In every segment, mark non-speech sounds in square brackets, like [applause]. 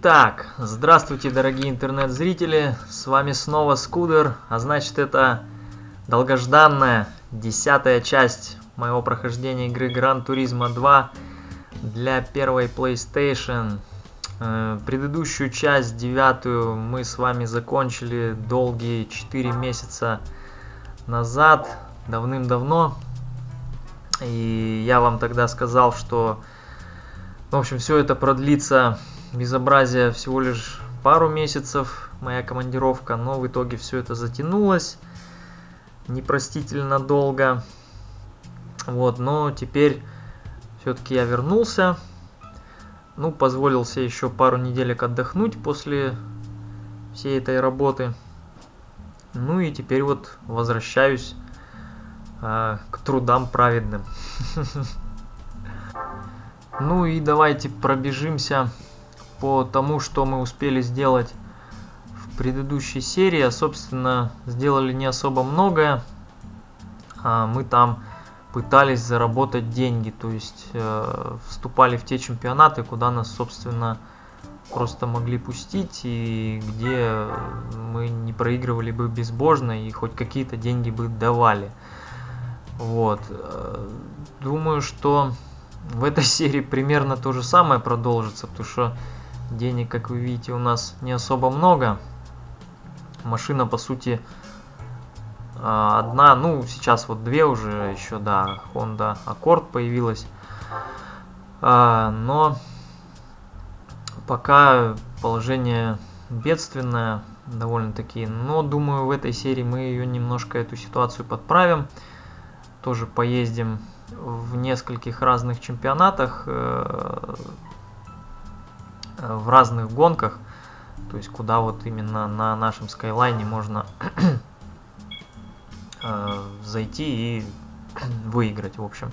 Итак, здравствуйте, дорогие интернет-зрители, с вами снова Скудер, а значит это долгожданная десятая часть моего прохождения игры Gran Turismo 2 для первой PlayStation. Э, предыдущую часть, девятую, мы с вами закончили долгие 4 месяца назад, давным-давно. И я вам тогда сказал, что, в общем, все это продлится безобразие всего лишь пару месяцев, моя командировка, но в итоге все это затянулось непростительно долго. Вот, но теперь все-таки я вернулся. Ну, позволил себе еще пару неделек отдохнуть после всей этой работы. Ну и теперь вот возвращаюсь э, к трудам праведным. [laughs] Ну и давайте пробежимся по тому, что мы успели сделать в предыдущей серии. А, собственно, сделали не особо многое. А мы там пытались заработать деньги, то есть э, вступали в те чемпионаты, куда нас, собственно, просто могли пустить и где мы не проигрывали бы безбожно и хоть какие-то деньги бы давали. Вот. Э, думаю, что в этой [laughs] серии примерно то же самое продолжится, потому что Денег, как вы видите, у нас не особо много. Машина, по сути, а, одна, ну, сейчас вот две уже еще, да, Honda Accord появилась. А, но пока положение бедственное довольно-таки. Но думаю, в этой серии мы ее немножко эту ситуацию подправим. Тоже поездим в нескольких разных чемпионатах. В разных гонках, то есть куда вот именно на нашем скайлайне можно [clears throat] э, зайти и [clears throat] выиграть, в общем,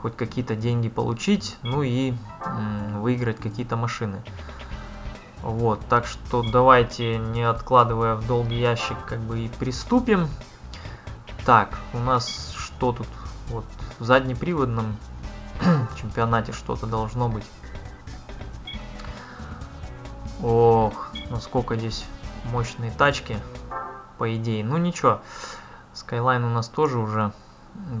хоть какие-то деньги получить, ну и выиграть какие-то машины. Вот, так что давайте, не откладывая в долгий ящик, как бы и приступим. Так, у нас что тут? Вот в заднеприводном [clears throat] чемпионате что-то должно быть. Ох, насколько здесь мощные тачки, по идее. Ну ничего, Skyline у нас тоже уже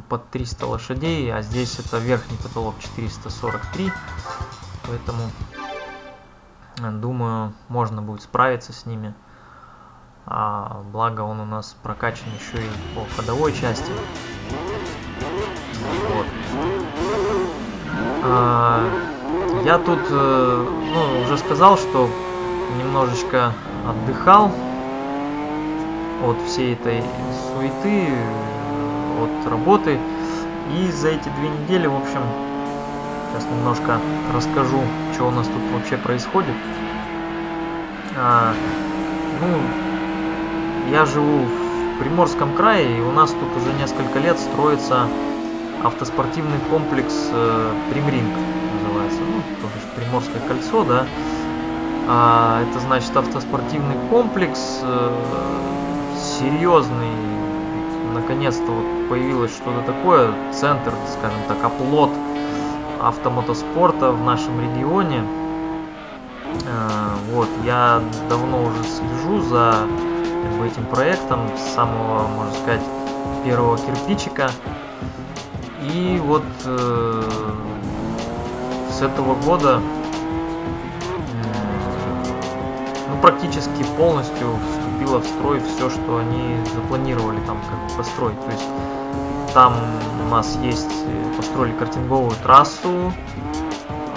под 300 лошадей, а здесь это верхний потолок 443. Поэтому, э, думаю, можно будет справиться с ними. А, благо он у нас прокачан еще и по ходовой части. Вот. А, я тут э, ну, уже сказал, что немножечко отдыхал от всей этой суеты, от работы. И за эти две недели, в общем, сейчас немножко расскажу, что у нас тут вообще происходит. А, ну, я живу в Приморском крае, и у нас тут уже несколько лет строится автоспортивный комплекс э, Примринг называется. Ну, тоже Приморское кольцо, да. А, это значит автоспортивный комплекс, э, серьезный. Наконец-то вот появилось что-то такое, центр, скажем так, оплот автомотоспорта в нашем регионе. Э, вот, я давно уже слежу за этим проектом с самого, можно сказать, первого кирпичика. И вот э, с этого года практически полностью вступило в строй все, что они запланировали там как бы построить. То есть там у нас есть, э, построили картинговую трассу,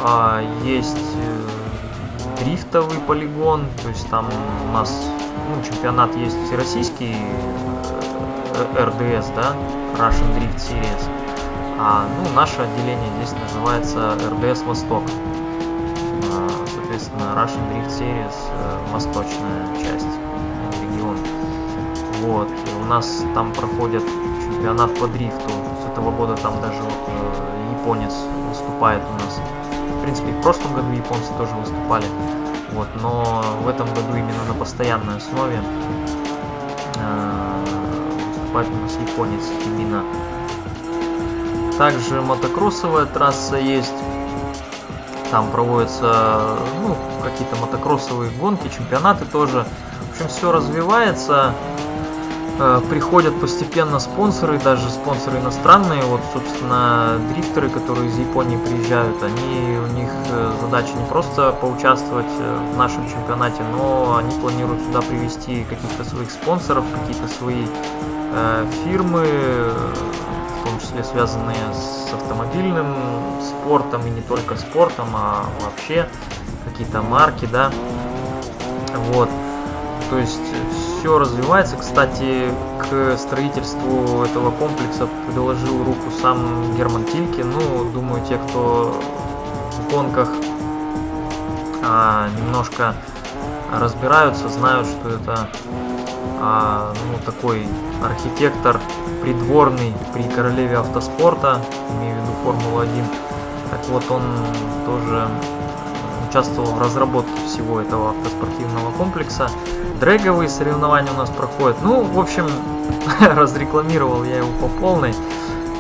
а, есть э, дрифтовый полигон, то есть там у нас ну, чемпионат есть всероссийский э, РДС, да, Russian Drift Series, а ну, наше отделение здесь называется РДС Восток соответственно, Russian Drift Series, э, восточная часть региона. Вот, и у нас там проходит чемпионат по дрифту. С этого года там даже вот э, японец выступает у нас. В принципе, в прошлом году японцы тоже выступали. Вот, но в этом году именно на постоянной основе э, выступает у нас японец Кимина. Также мотокроссовая трасса есть Там проводятся ну, какие-то мотокроссовые гонки, чемпионаты тоже. В общем, все развивается. Э, приходят постепенно спонсоры, даже спонсоры иностранные. Вот, собственно, дрифтеры, которые из Японии приезжают, они у них э, задача не просто поучаствовать э, в нашем чемпионате, но они планируют сюда привести каких-то своих спонсоров, какие-то свои э, фирмы, числе связанные с автомобильным спортом и не только спортом, а вообще какие-то марки, да. Вот. То есть все развивается. Кстати, к строительству этого комплекса приложил руку сам Герман Тильки. Ну, думаю, те, кто в гонках а, немножко разбираются, знают, что это а, ну, такой архитектор придворный при королеве автоспорта, имею в виду Формулу-1. Так вот, он тоже участвовал в разработке всего этого автоспортивного комплекса. Дрэговые соревнования у нас проходят. Ну, в общем, [laughs] разрекламировал я его по полной.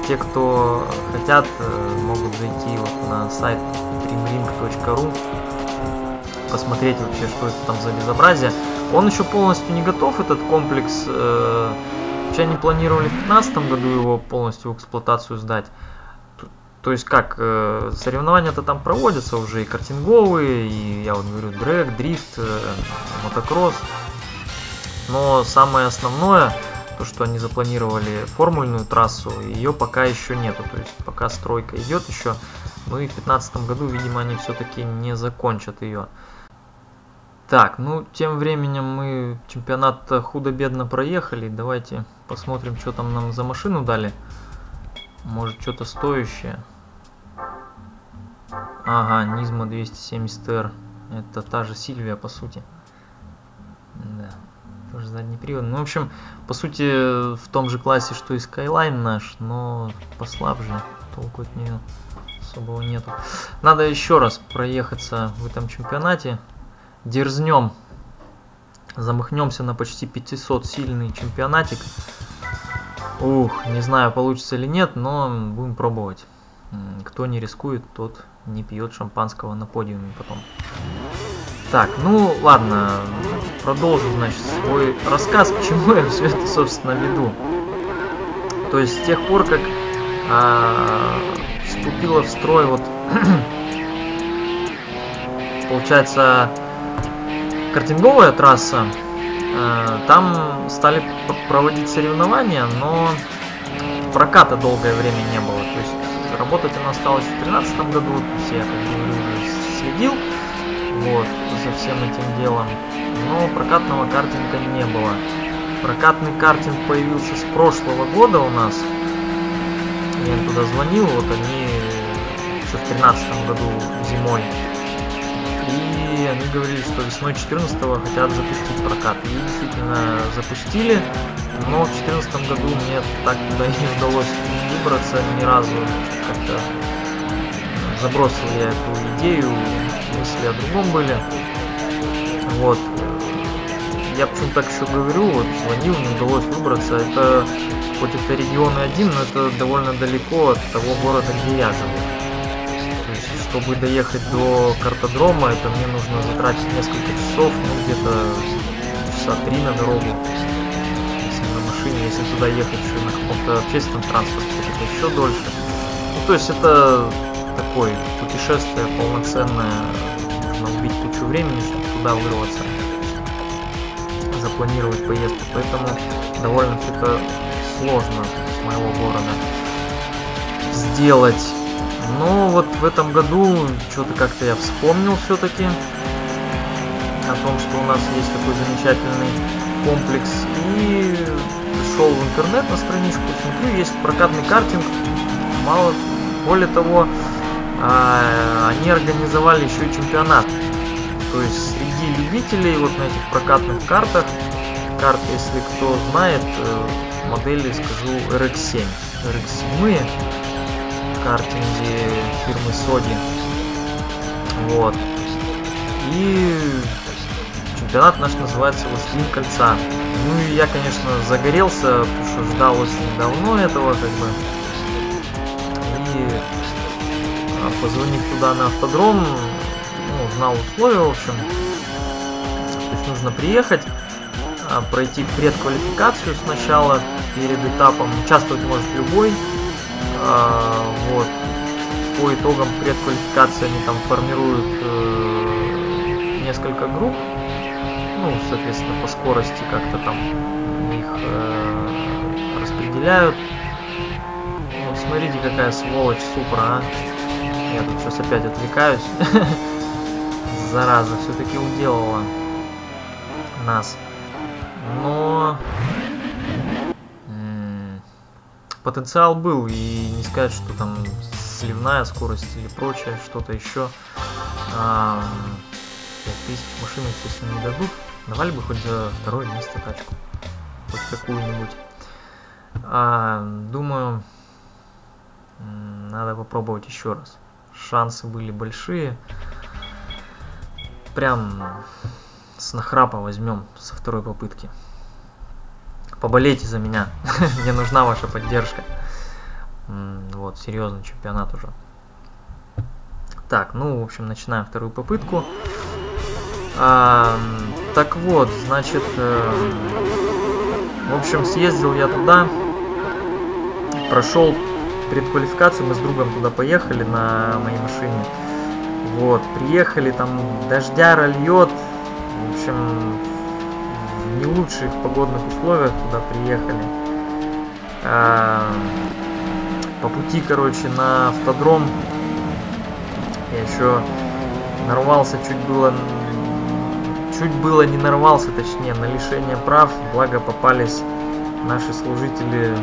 Те, кто хотят, э, могут зайти вот на сайт trimring.ru посмотреть вообще, что это там за безобразие. Он еще полностью не готов, этот комплекс. Э, вообще они планировали в 2015 году его полностью в эксплуатацию сдать. То есть как, э, соревнования-то там проводятся уже и картинговые, и я вот говорю, дрэк, дрифт, э, мотокросс. Но самое основное, то что они запланировали формульную трассу, ее пока еще нету. То есть пока стройка идет еще, ну и в 2015 году, видимо, они все-таки не закончат ее. Так, ну тем временем мы чемпионат худо-бедно проехали. Давайте посмотрим, что там нам за машину дали. Может что-то стоящее. Ага, Низма 270R. Это та же Сильвия, по сути. Да, тоже задний привод. Ну, в общем, по сути, в том же классе, что и Skyline наш, но послабже. Толку от нее особого нету. Надо еще раз проехаться в этом чемпионате. Дерзнем. Замахнемся на почти 500 сильный чемпионатик. Ух, не знаю, получится или нет, но будем пробовать. Кто не рискует, тот не пьет шампанского на подиуме потом. Так, ну ладно, продолжу, значит, свой рассказ, [laughs] к чему я все это, собственно, веду. То есть с тех пор, как а, вступила в строй вот, [clears throat] получается, картинговая трасса, а, там стали проводить соревнования, но проката долгое время не было. То есть работать она стала в 2013 году, есть я, как говорю, уже следил вот, за всем этим делом, но прокатного картинга не было. Прокатный картинг появился с прошлого года у нас. Я им туда звонил, вот они еще в 2013 году зимой. И они говорили, что весной 14 хотят запустить прокат. И действительно запустили. Но в 2014 году мне так туда и не удалось выбраться ни разу. Как-то забросил я эту идею, мысли о другом были. Вот. Я почему так еще говорю, вот звонил, не удалось выбраться. Это хоть это регион один, но это довольно далеко от того города, где я живу. Чтобы доехать до картодрома, это мне нужно затратить несколько часов, ну где-то часа три на дорогу машине, если туда ехать еще на каком-то общественном транспорте, это еще дольше. Ну, то есть это такое путешествие полноценное, нужно убить кучу времени, чтобы туда вырваться, запланировать поездку, поэтому довольно все это сложно с моего города сделать. Но вот в этом году что-то как-то я вспомнил все-таки о том, что у нас есть такой замечательный комплекс и зашел в интернет на страничку, смотрю, есть прокатный картинг. Мало, более того, а, они организовали еще и чемпионат. То есть среди любителей вот на этих прокатных картах, карт, если кто знает, э, модели, скажу, RX-7. RX-7 картинги фирмы Sodi. Вот. И чемпионат наш называется «Властелин кольца». Ну и я, конечно, загорелся, потому что ждал очень давно этого, как бы. И позвонив туда на автодром, ну, узнал условия, в общем. То есть нужно приехать, а, пройти предквалификацию сначала перед этапом. Участвовать может любой. А, вот. По итогам предквалификации они там формируют э, несколько групп. Ну, соответственно, по скорости как-то там их э, распределяют. Ну, смотрите, какая сволочь Супра, а. Я тут сейчас опять отвлекаюсь. [laughs] Зараза, все-таки уделала нас. Но потенциал был, и не сказать, что там сливная скорость или прочее, что-то еще. 5000 машин, естественно, не дадут. Давали бы хоть за второе место тачку. Хоть какую-нибудь. А, думаю, надо попробовать еще раз. Шансы были большие. Прям с нахрапа возьмем со второй попытки. Поболейте за меня. [laughs] Мне нужна ваша поддержка. Вот, серьезный чемпионат уже. Так, ну, в общем, начинаем вторую попытку. А, так вот, значит, э, в общем, съездил я туда, прошел предквалификацию, мы с другом туда поехали на моей машине. Вот, приехали, там дождя льет, в общем, не лучших погодных условиях туда приехали. А, по пути, короче, на автодром я еще нарвался, чуть было, чуть было не нарвался, точнее, на лишение прав, благо попались наши служители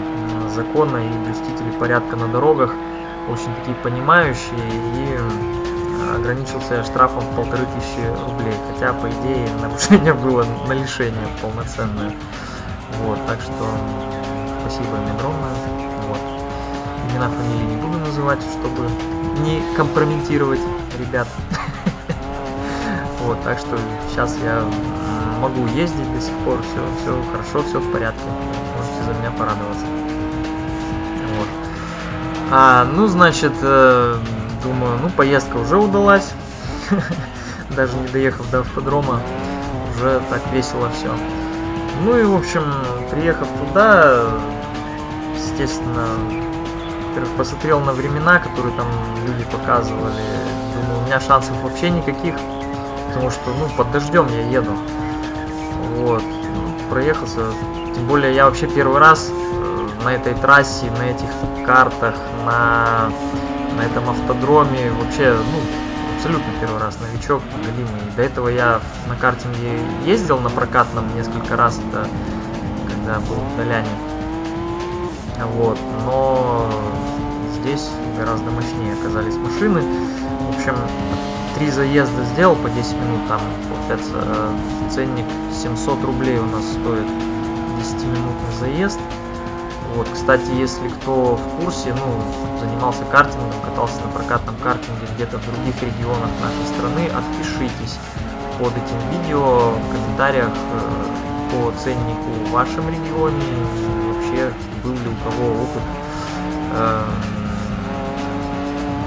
закона и блюстители порядка на дорогах, очень такие понимающие и ограничился штрафом в полторы тысячи рублей, хотя по идее нарушение [laughs] было на лишение полноценное. Вот, так что спасибо им огромное. Вот. Имена, фамилии не буду называть, чтобы не компрометировать ребят. [laughs] Вот, так что сейчас я могу ездить до сих пор, все, все хорошо, все в порядке. Можете за меня порадоваться. Вот. А, ну, значит, э, Думаю, ну поездка уже удалась. [laughs] Даже не доехав до автодрома, уже так весело все. Ну и в общем, приехав туда, естественно, посмотрел на времена, которые там люди показывали. Думаю, у меня шансов вообще никаких, потому что, ну, под дождем я еду. Вот, проехался. Тем более я вообще первый раз э, на этой трассе, на этих картах, на на этом автодроме. Вообще, ну, абсолютно первый раз новичок, галимый. До этого я на картинге ездил на прокатном несколько раз, это когда был в Доляне. Вот, но здесь гораздо мощнее оказались машины. В общем, три заезда сделал по 10 минут, там, получается, ценник 700 рублей у нас стоит 10-минутный заезд. Вот, кстати, если кто в курсе, ну, занимался картингом, катался на прокатном картинге где-то в других регионах нашей страны, отпишитесь под этим видео в комментариях э, по ценнику в вашем регионе, и вообще был ли у кого опыт, э,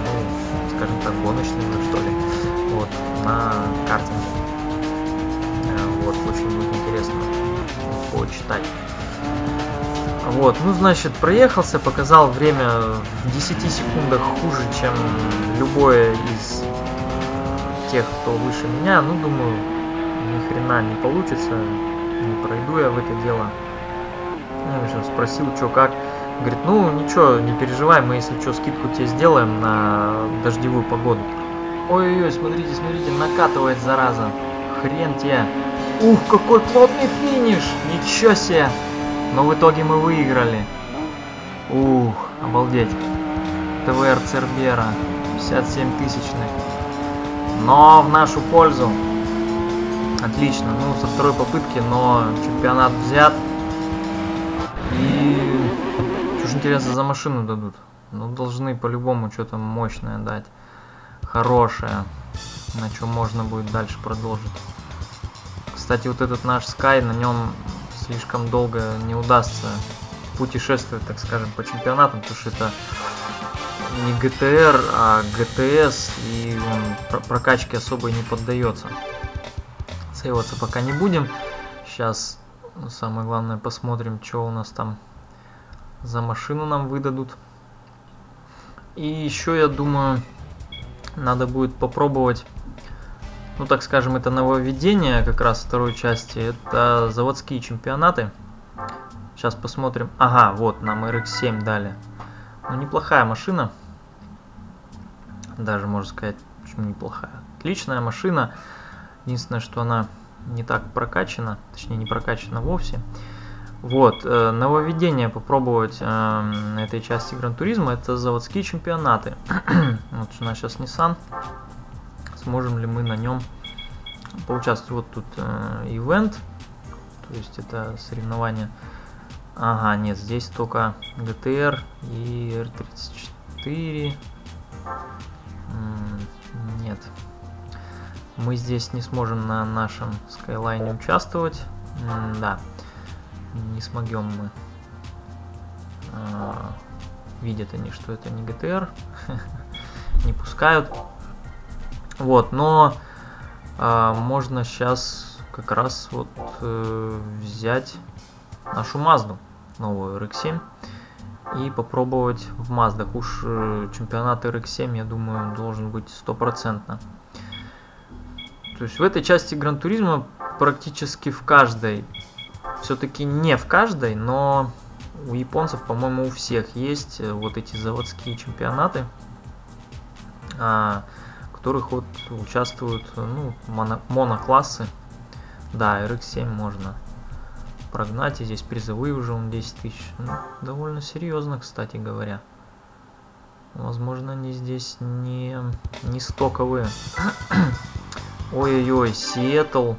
ну, скажем так, гоночный, что ли, вот, на картинге. Э, вот, очень будет интересно почитать. Вот, ну, значит, проехался, показал время в 10 секундах хуже, чем любое из тех, кто выше меня. Ну, думаю, ни хрена не получится, не пройду я в это дело. Ну, сейчас спросил, что как. Говорит, ну, ничего, не переживай, мы, если что, скидку тебе сделаем на дождевую погоду. Ой-ой-ой, смотрите, смотрите, накатывает, зараза. Хрен тебе. Ух, какой плотный финиш! Ничего себе! Но в итоге мы выиграли. Ух, обалдеть. ТВР Цербера. 57 тысячных. Но в нашу пользу. Отлично. Ну, со второй попытки, но чемпионат взят. И... Что ж интересно, за машину дадут? Ну, должны по-любому что-то мощное дать. Хорошее. На чем можно будет дальше продолжить. Кстати, вот этот наш Sky, на нем слишком долго не удастся путешествовать, так скажем, по чемпионатам, потому что это не GTR, а GTS, и он прокачке особо не поддается. Сейваться пока не будем. Сейчас самое главное посмотрим, что у нас там за машину нам выдадут. И еще, я думаю, надо будет попробовать, ну так скажем, это нововведение как раз второй части, это заводские чемпионаты. Сейчас посмотрим. Ага, вот, нам RX-7 дали. Ну, неплохая машина. Даже, можно сказать, почему неплохая. Отличная машина. Единственное, что она не так прокачана. Точнее, не прокачана вовсе. Вот, э, нововведение попробовать э, на этой части Гран-туризма, это заводские чемпионаты. [clears throat] вот у нас сейчас Nissan. Сможем ли мы на нем поучаствовать? Вот тут э, ивент, то есть это соревнование. Ага, нет, здесь только GTR и R34. Нет. Мы здесь не сможем на нашем Skyline участвовать. Да не смогем мы. А, видят они, что это не GTR, [laughs] не пускают. Вот, но а, можно сейчас как раз вот э, взять нашу Мазду, новую RX-7, и попробовать в Маздах. Уж э, чемпионат RX-7, я думаю, должен быть стопроцентно. То есть в этой части Гран-туризма практически в каждой все-таки не в каждой, но у японцев, по-моему, у всех есть э, вот эти заводские чемпионаты, а, которых вот участвуют ну, моно моноклассы. Да, RX-7 можно прогнать, и здесь призовые уже он 10 тысяч. Ну, довольно серьезно, кстати говоря. Возможно, они здесь не, не стоковые. [coughs] Ой-ой-ой, Сиэтл.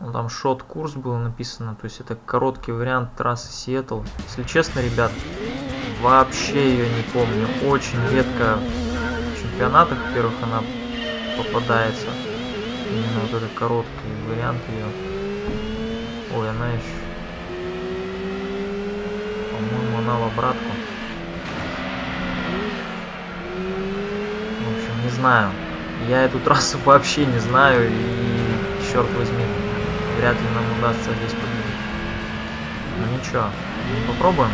Ну, там шот-курс было написано, то есть это короткий вариант трассы Сиэтл. Если честно, ребят, вообще ее не помню. Очень редко чемпионатах, во-первых, она попадается. Именно вот этот короткий вариант ее. Ой, она еще... По-моему, она в обратку. В общем, не знаю. Я эту трассу [laughs] вообще не знаю и черт возьми, вряд ли нам удастся здесь победить. Ну ничего, попробуем.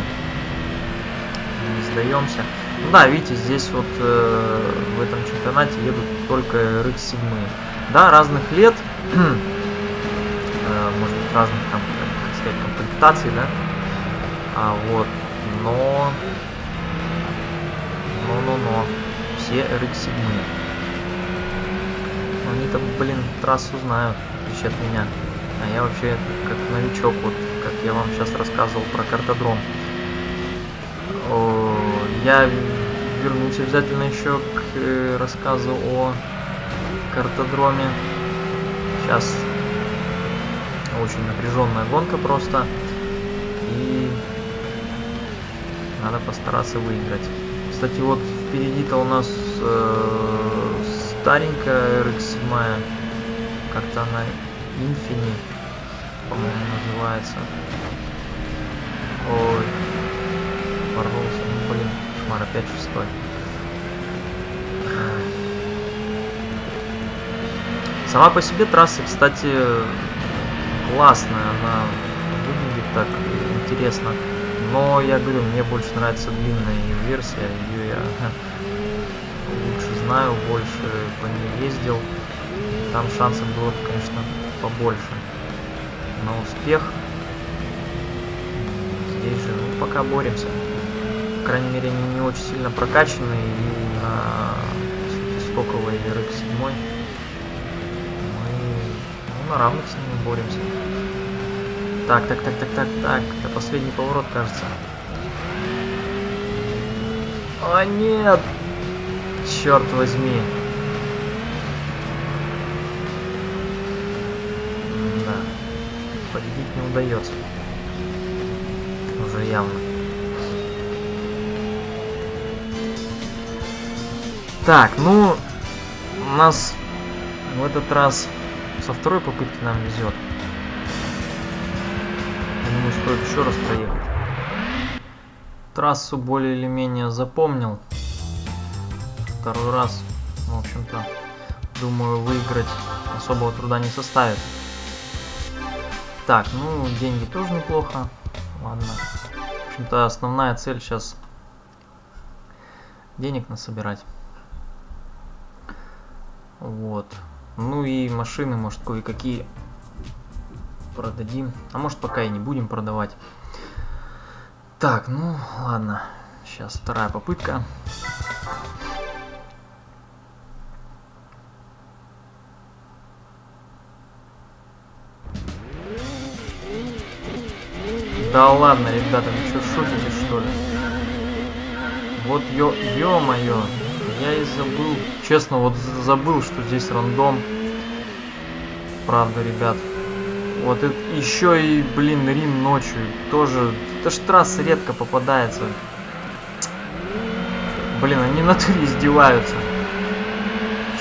Не сдаемся. Ну да, видите, здесь вот э, в этом чемпионате едут только RX-7. Да, разных лет, [clears throat] э, может быть, разных там, как сказать, комплектаций, да. А вот, но... Но-но-но. Все RX-7. Они-то, блин, трассу знают, отличие от меня. А я вообще как новичок, вот как я вам сейчас рассказывал про картодром. О, я вернусь обязательно еще к э, рассказу о картодроме. Сейчас очень напряженная гонка просто. И надо постараться выиграть. Кстати, вот впереди-то у нас э, старенькая RX-7. Как-то она Infinity, по-моему, называется. Ой, порвался. Ну, блин, шмар, опять шестой. Сама по себе трасса, кстати, классная, она выглядит так интересно. Но я говорю, мне больше нравится длинная версия, ее я лучше знаю, больше по ней ездил. Там шансов было, конечно, побольше на успех. Здесь же, ну, пока боремся. По крайней мере, они не очень сильно прокачаны и на стоковой RX-7 мы ну, на равных с ними боремся. Так, так, так, так, так, так. Это последний поворот, кажется. О, нет! Черт возьми. не удается. Уже явно. Так, ну, у нас в этот раз со второй попытки нам везет. Я думаю, стоит еще раз проехать. Трассу более или менее запомнил. второй раз. В общем-то, думаю, выиграть особого труда не составит. Так, ну, деньги тоже неплохо. Ладно. В общем-то, основная цель сейчас денег насобирать. Вот. Ну и машины, может, кое-какие продадим. А может, пока и не будем продавать. Так, ну, ладно. Сейчас вторая попытка. Да ладно, ребята, вы что, шутите, что ли? Вот ё, ё-моё, я и забыл. Честно, вот забыл, что здесь рандом. Правда, ребят. Вот это еще и, блин, Рим ночью. Тоже, это ж трасса редко попадается. Блин, они на туре издеваются.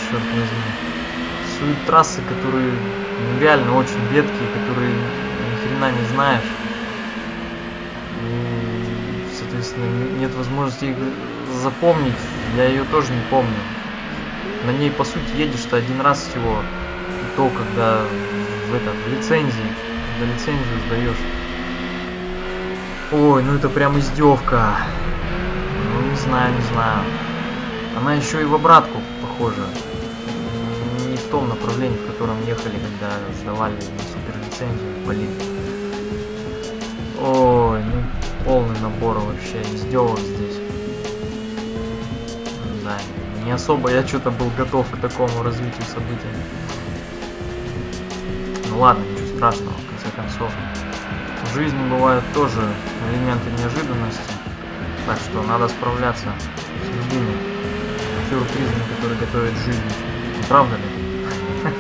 Черт возьми. Суть трассы, которые ну, реально очень редкие, которые ни хрена не знаешь соответственно, нет возможности их запомнить. Я ее тоже не помню. На ней, по сути, едешь-то один раз всего. И то, когда в, это, в лицензии, когда лицензию сдаешь. Ой, ну это прям издевка. Ну, не знаю, не знаю. Она еще и в обратку похожа. Не в том направлении, в котором ехали, когда сдавали на супер лицензию. Блин. Ой, ну полный набор вообще издевок здесь. Не особо я что-то был готов к такому развитию событий. Ну ладно, ничего страшного, в конце концов. В жизни бывают тоже элементы неожиданности, так что надо справляться с любыми сюрпризами, которые готовит жизнь. Не правда ли? [laughs]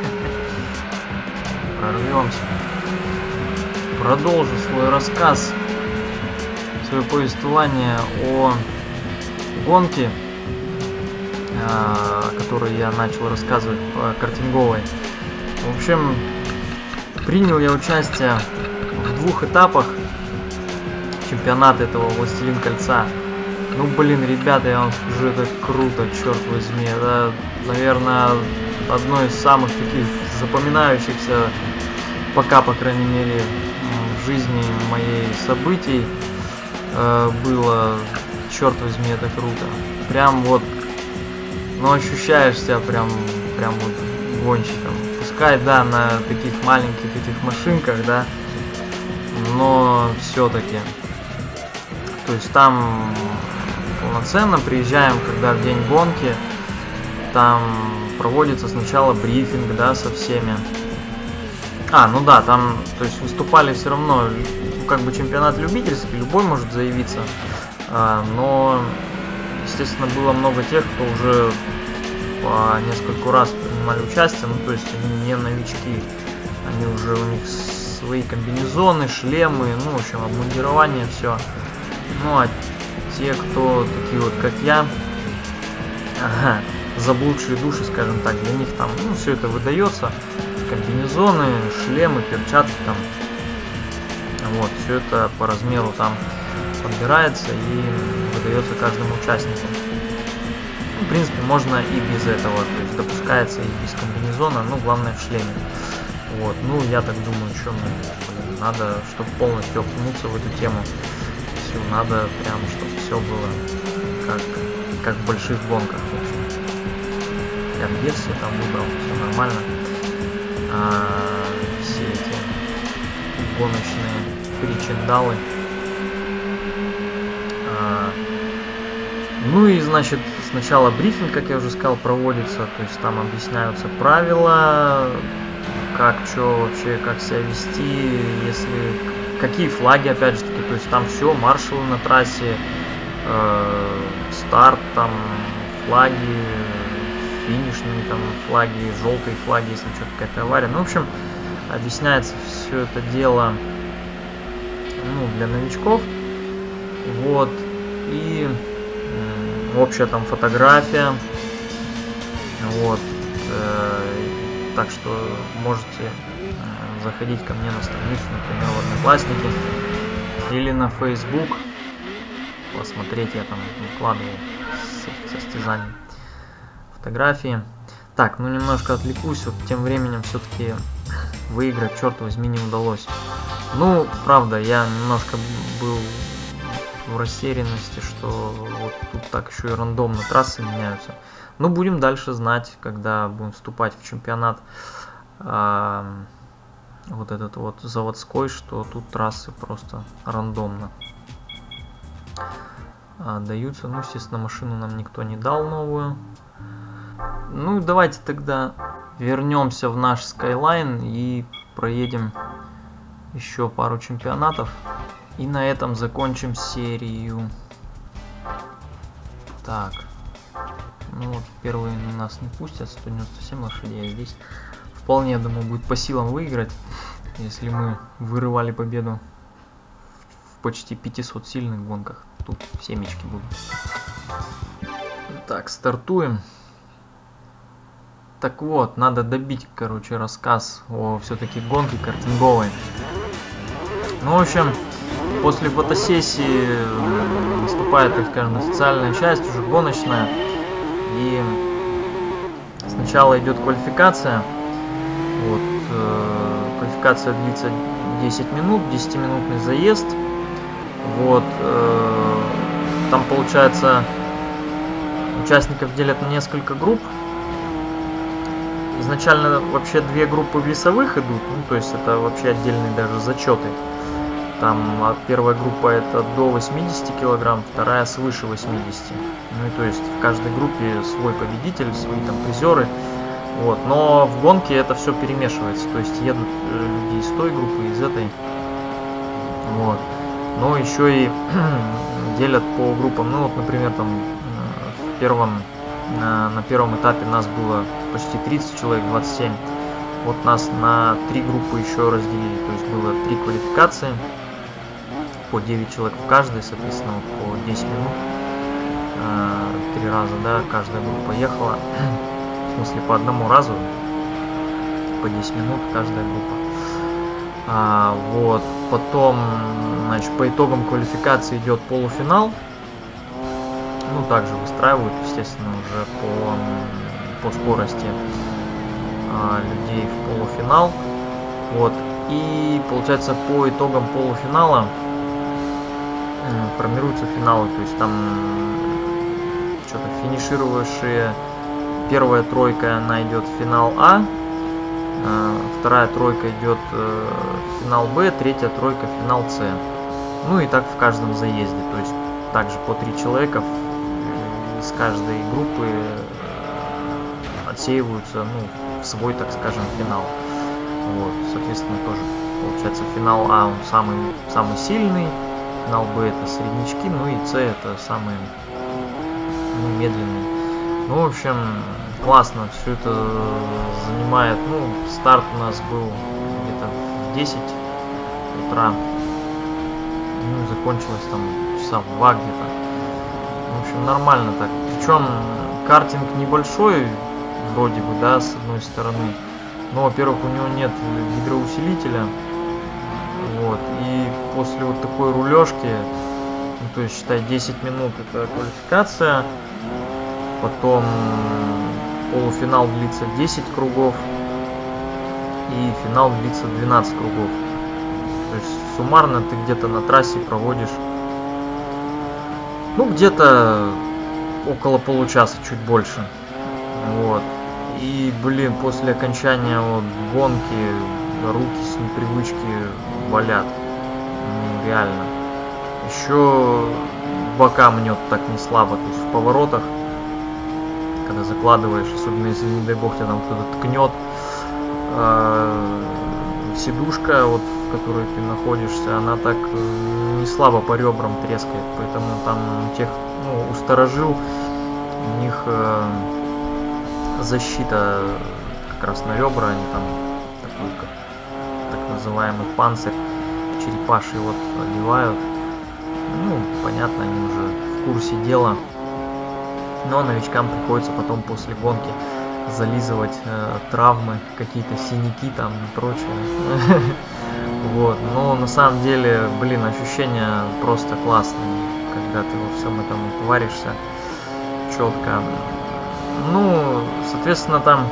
Прорвемся. Продолжу свой рассказ свое повествование о гонке, а, которую я начал рассказывать по картинговой. В общем, принял я участие в двух этапах чемпионата этого «Властелин кольца». Ну, блин, ребята, я вам скажу, это круто, черт возьми. Это, наверное, одно из самых таких запоминающихся, пока, по крайней мере, в жизни моей событий э, было, черт возьми, это круто. Прям вот, ну ощущаешь себя прям, прям вот гонщиком. Пускай, да, на таких маленьких этих машинках, да, но все-таки. То есть там полноценно приезжаем, когда в день гонки, там проводится сначала брифинг, да, со всеми. А, ну да, там, то есть выступали все равно как бы чемпионат любительский, любой может заявиться, а, но, естественно, было много тех, кто уже по нескольку раз принимали участие, ну то есть они не новички, они уже у них свои комбинезоны, шлемы, ну, в общем, обмундирование, все. Ну, а те, кто такие вот, как я, ага, заблудшие души, скажем так, для них там, ну, все это выдается, комбинезоны, шлемы, перчатки там, вот, все это по размеру там подбирается. И выдается каждому участнику. Ну, в принципе, можно и без этого, то есть допускается и без комбинезона, но главное в шлеме. Вот, ну, я так думаю, что блин, надо, чтобы полностью окунуться в эту тему, все, надо прям, чтобы все было как, как в больших гонках, в общем. Я версию там выбрал, все нормально. А, все эти гоночные причиндалы. Ну и, значит, сначала брифинг, как я уже сказал, проводится, то есть там объясняются правила, как что вообще, как себя вести, если какие флаги, опять же таки, то есть там все, маршалы на трассе, э, старт, там флаги, финишные там флаги, желтые флаги, если что-то какая-то авария. Ну, в общем, объясняется все это дело ну, для новичков. Вот. И общая там фотография. Вот. Э, так что можете э, заходить ко мне на страницу, например, в Одноклассники или на Facebook. Посмотреть, я там выкладывал состязаний. фотографии. Так, ну немножко отвлекусь, вот тем временем все-таки выиграть, черт возьми, не удалось. Ну, правда, я немножко был в растерянности, что вот тут так еще и рандомно трассы меняются. Но ну, будем дальше знать, когда будем вступать в чемпионат а, вот этот вот заводской, что тут трассы просто рандомно а, даются. Ну, естественно, машину нам никто не дал новую. Ну, давайте тогда вернемся в наш Skyline и проедем еще пару чемпионатов. И на этом закончим серию. Так. Ну вот, первые нас не пустят, 197 лошадей, а здесь вполне, я думаю, будет по силам выиграть, если мы вырывали победу в почти 500 сильных гонках. Тут семечки будут. Так, стартуем. Так вот, надо добить, короче, рассказ о все-таки гонке картинговой. Ну, в общем, после фотосессии наступает, так скажем, официальная часть, уже гоночная. И сначала идет квалификация. Вот, э, квалификация длится 10 минут, 10-минутный заезд. Вот, э, там получается участников делят на несколько групп изначально вообще две группы весовых идут, ну то есть это вообще отдельные даже зачеты. Там а первая группа это до 80 килограмм, вторая свыше 80. Ну и то есть в каждой группе свой победитель, свои там призеры. Вот. Но в гонке это все перемешивается. То есть едут э, люди из той группы, из этой. Вот. Но еще и [clears throat] делят по группам. Ну вот, например, там э, в первом на, первом этапе нас было почти 30 человек, 27. Вот нас на три группы еще разделили, то есть было три квалификации по 9 человек в каждой, соответственно, по 10 минут. А, три раза, да, каждая группа ехала. [clears throat] В смысле, по одному разу, по 10 минут каждая группа. А, вот, потом, значит, по итогам квалификации идет полуфинал, ну, также выстраивают, естественно, уже по, по скорости а, людей в полуфинал. Вот. И получается по итогам полуфинала формируются финалы, то есть там что-то финишировавшие первая тройка она идет в финал А, а вторая тройка идет э, в финал Б, третья тройка в финал С. Ну и так в каждом заезде, то есть также по три человека из каждой группы э, отсеиваются, ну, в свой, так скажем, финал. Вот, соответственно, тоже получается финал А он самый, самый сильный, финал Б это среднячки, ну и С это самый ну, медленный. Ну, в общем, классно все это занимает. Ну, старт у нас был где-то в 10 утра. Ну, закончилось там часа в 2 где-то. В общем, нормально так. Причем картинг небольшой, вроде бы, да, с одной стороны. Но, во-первых, у него нет гидроусилителя. Вот. И после вот такой рулежки, ну, то есть, считай, 10 минут это квалификация. Потом полуфинал длится 10 кругов. И финал длится 12 кругов. То есть суммарно ты где-то на трассе проводишь ну, где-то около получаса, чуть больше. Вот. И, блин, после окончания вот гонки руки с непривычки болят. Реально. Еще бока мнет так не слабо, то есть в поворотах, когда закладываешь, особенно если, не дай бог, тебя там кто-то ткнет, э, сидушка, вот, в которой ты находишься, она так э, не слабо по ребрам трескает, поэтому там тех, ну, у сторожил у них э, защита как раз на ребра, они там такой, как, так называемый панцирь черепаший вот одевают. Ну, понятно, они уже в курсе дела. Но новичкам приходится потом после гонки зализывать э, травмы, какие-то синяки там и прочее. [laughs] Вот, но на самом деле, блин, ощущения просто классные, когда ты во всем этом варишься четко. Ну, соответственно, там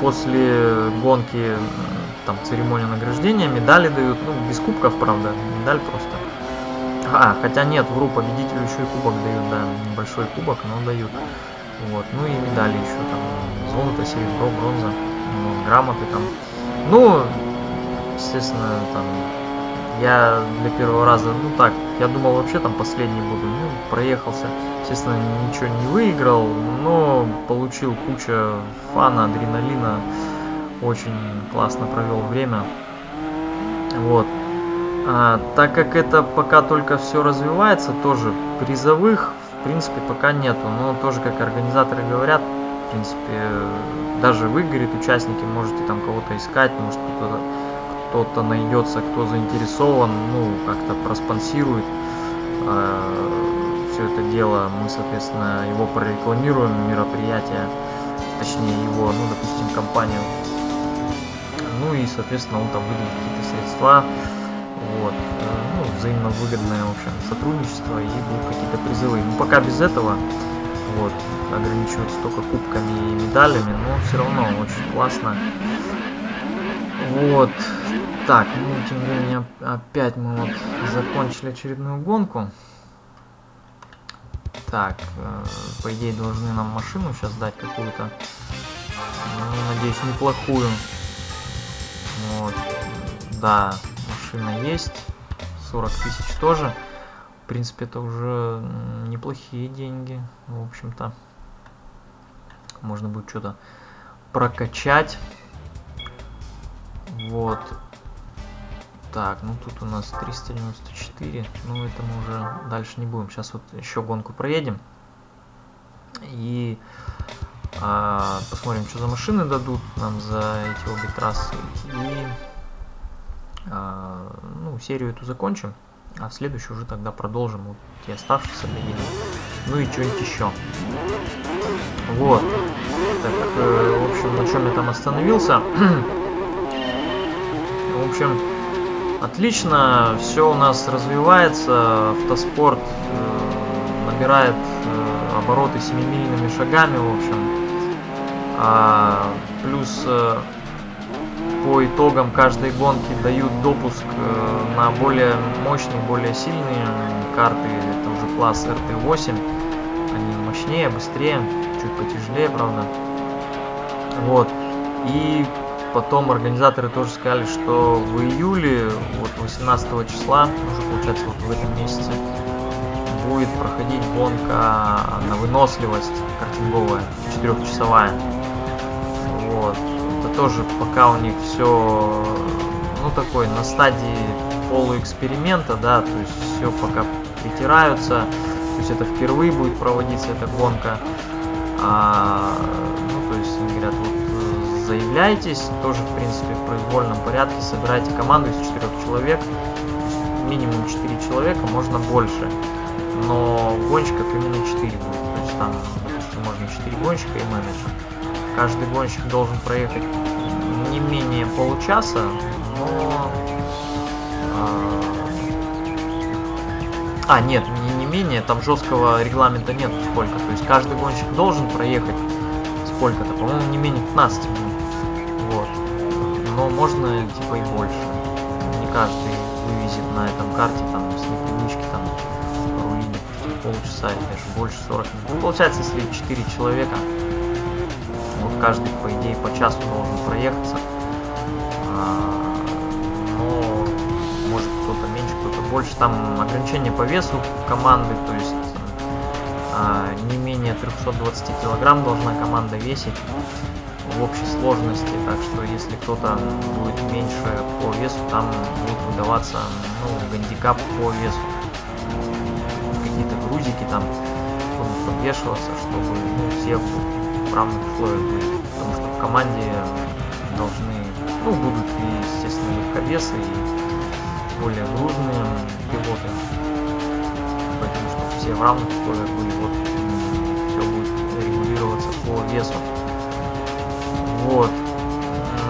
после гонки там церемония награждения, медали дают, ну, без кубков, правда, медаль просто. А, хотя нет, вру, победителю еще и кубок дают, да, небольшой кубок, но дают. Вот, ну и медали еще там, золото, серебро, бронза, ну, грамоты там. Ну, естественно, там, я для первого раза, ну так, я думал вообще там последний буду, ну, проехался. Естественно, ничего не выиграл, но получил куча фана, адреналина, очень классно провел время. Вот. А, так как это пока только все развивается, тоже призовых в принципе пока нету. Но тоже, как организаторы говорят, в принципе, даже выгорит участники, можете там кого-то искать, может кто-то кто-то найдется, кто заинтересован, ну, как-то проспонсирует э, все это дело. Мы, соответственно, его прорекламируем, мероприятие, точнее его, ну, допустим, компанию ну и, соответственно, он там выделит какие-то средства, вот, э, ну, взаимно в общем, сотрудничество и будут какие-то призывы. Ну, пока без этого, вот, ограничиваться только кубками и медалями, но все равно очень классно. Вот, так, ну, тем временем опять мы вот закончили очередную гонку. Так, э, по идее должны нам машину сейчас дать какую-то, ну, надеюсь, неплохую. Да, машина есть. 40 тысяч тоже. В принципе, это уже неплохие деньги. В общем-то. Можно будет что-то прокачать. Вот. Так, ну тут у нас 394. Ну, это мы уже дальше не будем. Сейчас вот еще гонку проедем. И а, посмотрим, что за машины дадут нам за эти обе трассы. И ну, серию эту закончим. А в следующую уже тогда продолжим вот те оставшиеся доедем. Ну и что-нибудь еще. Вот. Так, э, в общем, на чем я там остановился. [clears throat] в общем, отлично. Все у нас развивается. Автоспорт э, набирает э, обороты семимильными шагами, в общем. А, плюс э, по итогам каждой гонки дают допуск э, на более мощные, более сильные карты. Это уже класс RT8. Они мощнее, быстрее, чуть потяжелее, правда. Вот. И потом организаторы тоже сказали, что в июле, вот 18 числа, уже получается вот в этом месяце, будет проходить гонка на выносливость картинговая, четырехчасовая. Вот. Тоже пока у них все, ну, такой, на стадии полуэксперимента, да, то есть все пока притираются. То есть это впервые будет проводиться эта гонка. А, ну, то есть они говорят, вот заявляйтесь, тоже, в принципе, в произвольном порядке, собирайте команду из четырех человек, минимум 4 человека, можно больше. Но гонщиков именно 4 будет. То есть там, допустим, можно 4 гонщика и менеджер. Каждый гонщик должен проехать не менее получаса, но... А, а нет, не, не менее, там жесткого регламента нет сколько. То есть каждый гонщик должен проехать сколько-то, по-моему, не менее 15 минут. Вот. Но можно типа и больше. Не каждый вывезет на этом карте там с непривычки там рули, полчаса или даже больше 40 минут. Ну, получается, если 4 человека каждый, по идее, по часу должен проехаться. Больше. Там ограничение по весу команды, то есть а, не менее 320 килограмм должна команда весить в общей сложности, так что если кто-то будет меньше по весу, там будет выдаваться ну, гандикап по весу. Какие-то грузики там будут подвешиваться, чтобы ну, все в равных условиях были. Потому что в команде должны, ну, будут и, естественно, легковесы, и более грузные пилоты. Поэтому, чтобы все в равных условиях были, вот, все будет регулироваться по весу. Вот.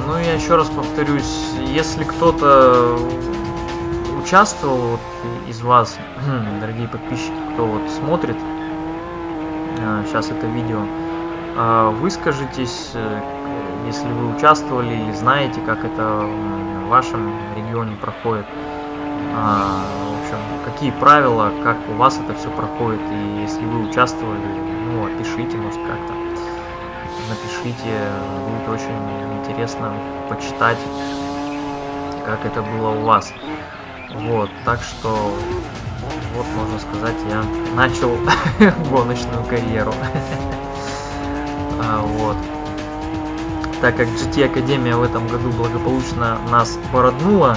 Ну, я еще раз повторюсь, если кто-то участвовал вот, из вас, [clears throat] дорогие подписчики, кто вот смотрит сейчас а, это видео, А, выскажитесь, э, если вы участвовали или знаете, как это в вашем регионе проходит. А, в общем, какие правила, как у вас это все проходит, и если вы участвовали, ну, опишите, может, как-то. Напишите, будет очень интересно почитать, как это было у вас. Вот, так что, вот, можно сказать, я начал [laughs] гоночную карьеру. [laughs] а, вот. Так как GT Академия в этом году благополучно нас породнула,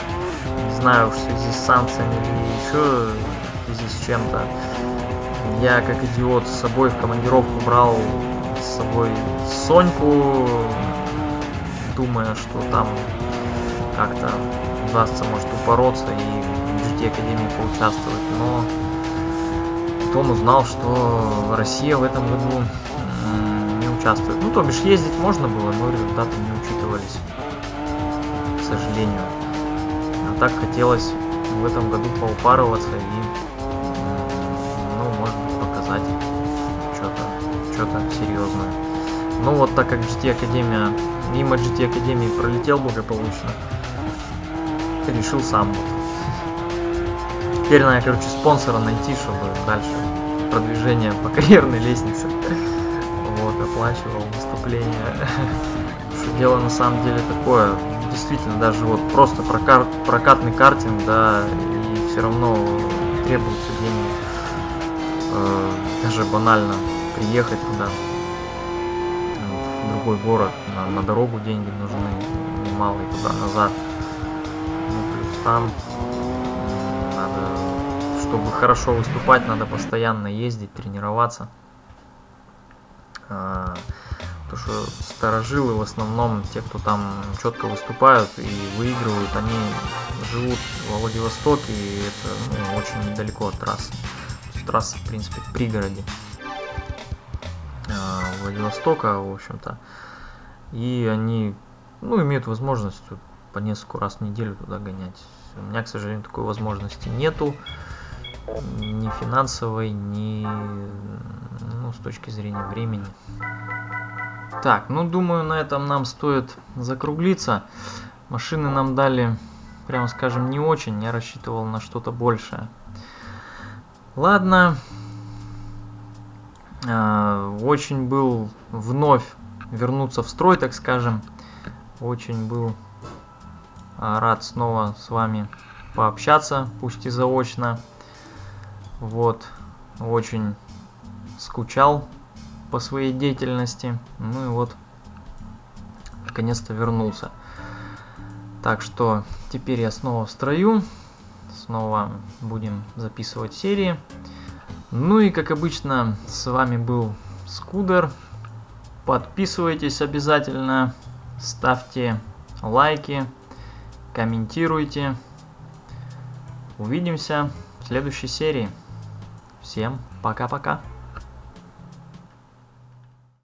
знаю, в связи с санкциями или еще в связи с чем-то, я как идиот с собой в командировку брал с собой Соньку, думая, что там как-то удастся, может, упороться и в GT Академии поучаствовать, но потом узнал, что Россия в этом году не участвует. Ну, то бишь, ездить можно было, но результаты не учитывались, к сожалению. Так хотелось в этом году поупарываться и, ну, может быть, показать что-то, что-то серьезное. Ну, вот так как GT Академия, мимо GT Академии пролетел благополучно, решил сам. Теперь надо, короче, спонсора найти, чтобы дальше продвижение по [laughs] карьерной лестнице. Вот, оплачивал выступление. [laughs] Что дело на самом деле такое, действительно, даже вот просто прокар прокатный картинг, да, и все равно требуются деньги. Э, даже банально приехать туда, в другой город, на, на дорогу деньги нужны, немалые туда-назад там надо, чтобы хорошо выступать, надо постоянно ездить, тренироваться. А, потому что старожилы в основном, те, кто там четко выступают и выигрывают, они живут во Владивостоке, и это ну, очень недалеко от трассы. Трасса, в принципе, в пригороде а, Владивостока, в общем-то. И они ну, имеют возможность по несколько раз в неделю туда гонять. У меня, к сожалению, такой возможности нету. Ни финансовой, ни ну, с точки зрения времени. Так, ну думаю, на этом нам стоит закруглиться. Машины нам дали, прямо скажем, не очень. Я рассчитывал на что-то большее. Ладно. Э, очень был вновь вернуться в строй, так скажем. Очень был а, рад снова с вами пообщаться, пусть и заочно. Вот, очень скучал по своей деятельности. Ну и вот, наконец-то вернулся. Так что теперь я снова в строю. Снова будем записывать серии. Ну и как обычно, с вами был Скудер. Подписывайтесь обязательно, ставьте лайки комментируйте. Увидимся в следующей серии. Всем пока-пока.